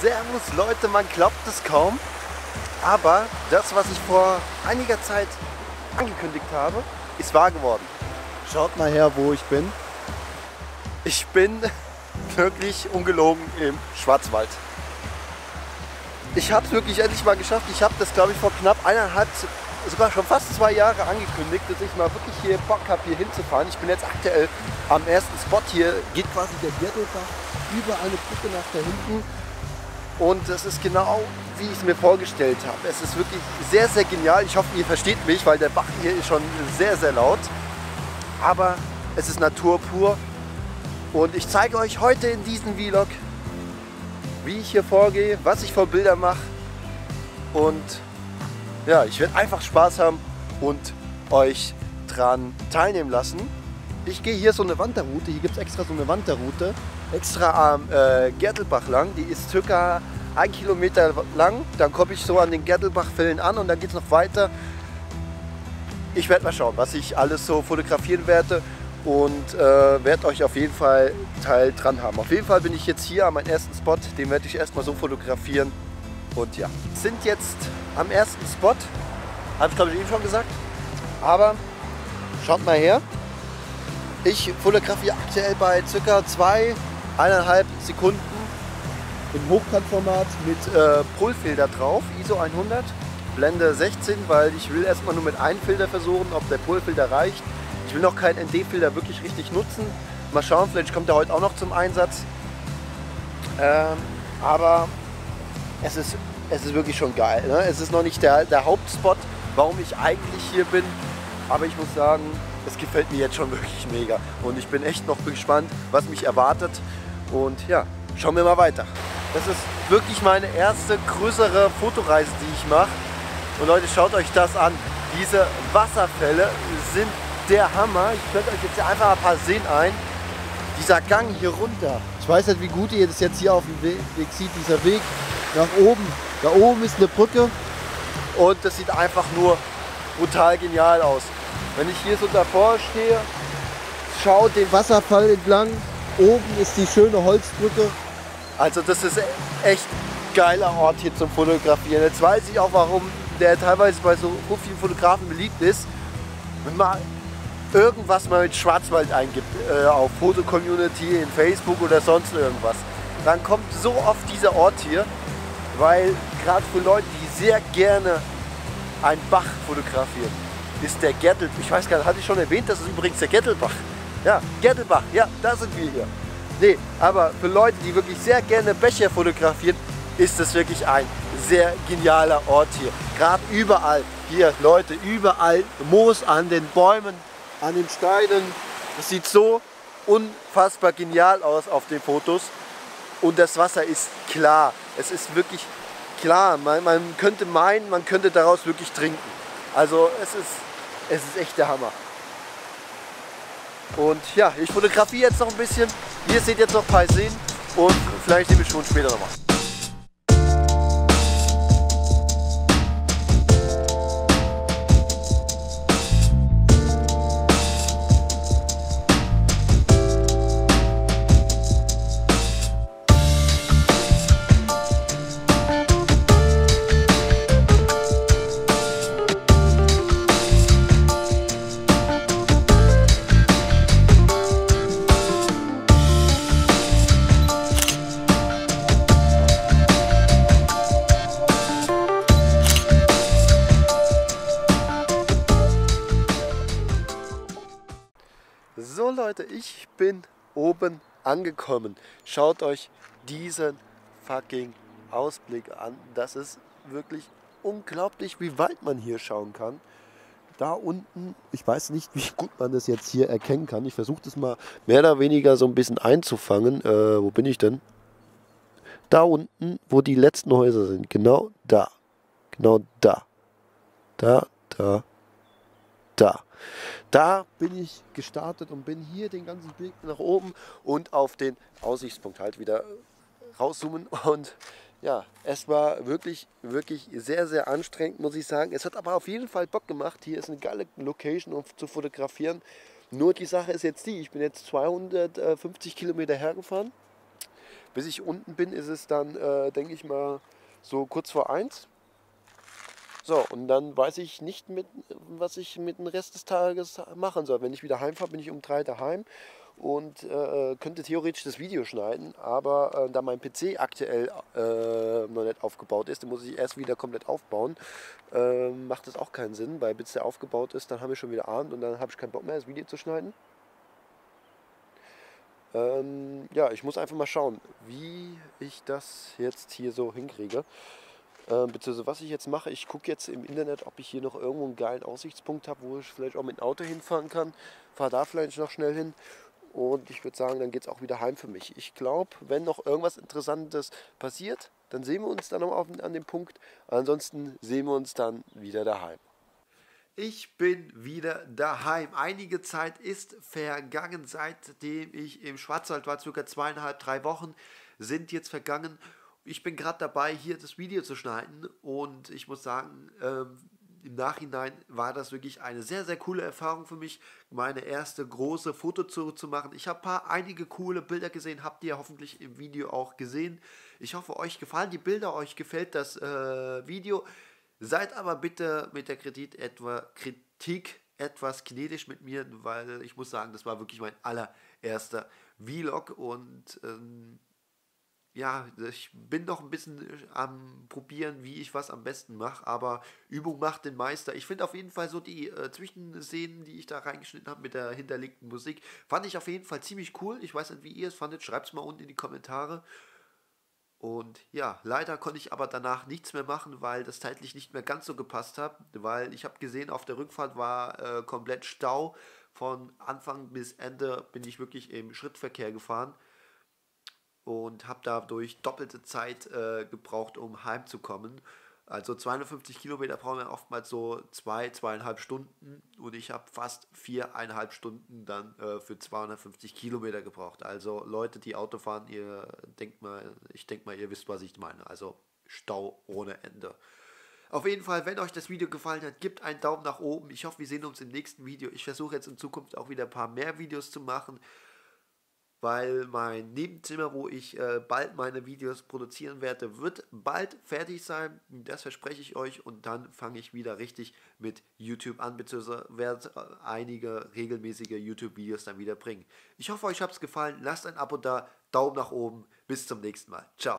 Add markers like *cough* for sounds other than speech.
Servus Leute, man glaubt es kaum, aber das, was ich vor einiger Zeit angekündigt habe, ist wahr geworden. Schaut mal her, wo ich bin. Ich bin *laughs* wirklich ungelogen im Schwarzwald. Ich habe es wirklich endlich mal geschafft. Ich habe das, glaube ich, vor knapp eineinhalb, sogar schon fast zwei Jahre angekündigt, dass ich mal wirklich hier Bock habe, hier hinzufahren. Ich bin jetzt aktuell am ersten Spot. Hier geht quasi der Gürtelbach über eine Brücke nach da hinten. Und das ist genau, wie ich es mir vorgestellt habe. Es ist wirklich sehr, sehr genial. Ich hoffe, ihr versteht mich, weil der Bach hier ist schon sehr, sehr laut. Aber es ist Natur pur. Und ich zeige euch heute in diesem Vlog, wie ich hier vorgehe, was ich vor Bilder mache. Und ja, ich werde einfach Spaß haben und euch dran teilnehmen lassen. Ich gehe hier so eine Wanderroute, hier gibt es extra so eine Wanderroute, extra am äh, Gertelbach lang. Die ist circa ein Kilometer lang. Dann komme ich so an den Gertelbachfällen an und dann geht es noch weiter. Ich werde mal schauen, was ich alles so fotografieren werde und äh, werde euch auf jeden Fall Teil dran haben. Auf jeden Fall bin ich jetzt hier an meinem ersten Spot, den werde ich erstmal so fotografieren. Und ja, sind jetzt am ersten Spot, habe ich glaube ich eben schon gesagt, aber schaut mal her. Ich fotografiere aktuell bei ca. 2, 1,5 Sekunden im Hochkantformat mit äh, Pullfilter drauf, ISO 100, Blende 16, weil ich will erstmal nur mit einem Filter versuchen, ob der Pullfilter reicht. Ich will noch keinen ND-Filter wirklich richtig nutzen. Mal schauen, vielleicht kommt er heute auch noch zum Einsatz. Ähm, aber es ist, es ist wirklich schon geil. Ne? Es ist noch nicht der, der Hauptspot, warum ich eigentlich hier bin. Aber ich muss sagen, es gefällt mir jetzt schon *laughs* wirklich mega. Und ich bin echt noch gespannt, was mich erwartet. Und ja, schauen wir mal weiter. Das ist wirklich meine erste größere Fotoreise, die ich mache. Und Leute, schaut euch das an. Diese Wasserfälle sind der Hammer. Ich blende euch jetzt einfach ein paar Seen ein. Dieser Gang hier runter. Ich weiß nicht, wie gut ihr das jetzt hier auf dem Weg sieht. Dieser Weg nach oben. Da oben ist eine Brücke. Und das sieht einfach nur brutal genial aus. Wenn ich hier so davor stehe, schaut den Wasserfall entlang. Oben ist die schöne Holzbrücke. Also das ist echt geiler Ort hier zum Fotografieren. Jetzt weiß ich auch, warum der teilweise bei so vielen Fotografen beliebt ist. Wenn man irgendwas mal mit Schwarzwald eingibt, äh, auf Foto-Community, in Facebook oder sonst irgendwas, dann kommt so oft dieser Ort hier, weil gerade für Leute, die sehr gerne einen Bach fotografieren, ist der Gertel, ich weiß gar nicht, hatte ich schon erwähnt, das ist übrigens der Gertelbach. Ja, Gertelbach, ja, da sind wir hier. Nee, aber für Leute, die wirklich sehr gerne Becher fotografieren, ist das wirklich ein sehr genialer Ort hier. Gerade überall, hier Leute, überall Moos an den Bäumen, an den Steinen. Das sieht so unfassbar genial aus auf den Fotos. Und das Wasser ist klar. Es ist wirklich klar. Man, man könnte meinen, man könnte daraus wirklich trinken. Also es ist, es ist echt der Hammer. Und ja, ich fotografiere jetzt noch ein bisschen. Ihr seht jetzt noch ein paar Seen und vielleicht nehme ich schon später nochmal. So Leute, ich bin oben angekommen. Schaut euch diesen fucking Ausblick an. Das ist wirklich unglaublich, wie weit man hier schauen kann. Da unten, ich weiß nicht, wie gut man das jetzt hier erkennen kann. Ich versuche das mal mehr oder weniger so ein bisschen einzufangen. Äh, wo bin ich denn? Da unten, wo die letzten Häuser sind. Genau da. Genau da. Da, da, da. Da bin ich gestartet und bin hier den ganzen Weg nach oben und auf den Aussichtspunkt halt wieder rauszoomen. Und ja, es war wirklich, wirklich sehr, sehr anstrengend, muss ich sagen. Es hat aber auf jeden Fall Bock gemacht. Hier ist eine geile Location, um zu fotografieren. Nur die Sache ist jetzt die, ich bin jetzt 250 Kilometer hergefahren Bis ich unten bin, ist es dann, äh, denke ich mal, so kurz vor eins. So, und dann weiß ich nicht, mit, was ich mit dem Rest des Tages machen soll. Wenn ich wieder heimfahre, bin ich um drei daheim und äh, könnte theoretisch das Video schneiden, aber äh, da mein PC aktuell äh, noch nicht aufgebaut ist, den muss ich erst wieder komplett aufbauen, ähm, macht das auch keinen Sinn, weil bis der aufgebaut ist, dann haben wir schon wieder Abend und dann habe ich keinen Bock mehr, das Video zu schneiden. Ähm, ja, ich muss einfach mal schauen, wie ich das jetzt hier so hinkriege. Ähm, beziehungsweise was ich jetzt mache, ich gucke jetzt im Internet, ob ich hier noch irgendwo einen geilen Aussichtspunkt habe, wo ich vielleicht auch mit dem Auto hinfahren kann. Fahre da vielleicht noch schnell hin. Und ich würde sagen, dann geht es auch wieder heim für mich. Ich glaube, wenn noch irgendwas Interessantes passiert, dann sehen wir uns dann noch an dem Punkt. Ansonsten sehen wir uns dann wieder daheim. Ich bin wieder daheim. Einige Zeit ist vergangen, seitdem ich im Schwarzwald war. Circa zweieinhalb, drei Wochen sind jetzt vergangen ich bin gerade dabei, hier das Video zu schneiden und ich muss sagen, ähm, im Nachhinein war das wirklich eine sehr, sehr coole Erfahrung für mich, meine erste große Fototour zu machen. Ich habe einige coole Bilder gesehen, habt ihr hoffentlich im Video auch gesehen. Ich hoffe, euch gefallen die Bilder, euch gefällt das äh, Video. Seid aber bitte mit der Kritik, etwa, Kritik etwas gnädig mit mir, weil ich muss sagen, das war wirklich mein allererster Vlog und ähm, ja, ich bin noch ein bisschen äh, am probieren, wie ich was am besten mache, aber Übung macht den Meister. Ich finde auf jeden Fall so die äh, Zwischenszenen, die ich da reingeschnitten habe mit der hinterlegten Musik, fand ich auf jeden Fall ziemlich cool. Ich weiß nicht, wie ihr es fandet, schreibt es mal unten in die Kommentare. Und ja, leider konnte ich aber danach nichts mehr machen, weil das zeitlich nicht mehr ganz so gepasst hat, weil ich habe gesehen, auf der Rückfahrt war äh, komplett Stau. Von Anfang bis Ende bin ich wirklich im Schrittverkehr gefahren und habe dadurch doppelte Zeit äh, gebraucht, um heimzukommen. Also 250 Kilometer brauchen wir oftmals so zwei, zweieinhalb Stunden und ich habe fast viereinhalb Stunden dann äh, für 250 Kilometer gebraucht. Also Leute, die Auto fahren, ihr denkt mal, ich denke mal, ihr wisst, was ich meine. Also Stau ohne Ende. Auf jeden Fall, wenn euch das Video gefallen hat, gebt einen Daumen nach oben. Ich hoffe, wir sehen uns im nächsten Video. Ich versuche jetzt in Zukunft auch wieder ein paar mehr Videos zu machen weil mein Nebenzimmer, wo ich äh, bald meine Videos produzieren werde, wird bald fertig sein. Das verspreche ich euch und dann fange ich wieder richtig mit YouTube an, beziehungsweise werde äh, einige regelmäßige YouTube-Videos dann wieder bringen. Ich hoffe, euch hat es gefallen. Lasst ein Abo da, Daumen nach oben. Bis zum nächsten Mal. Ciao.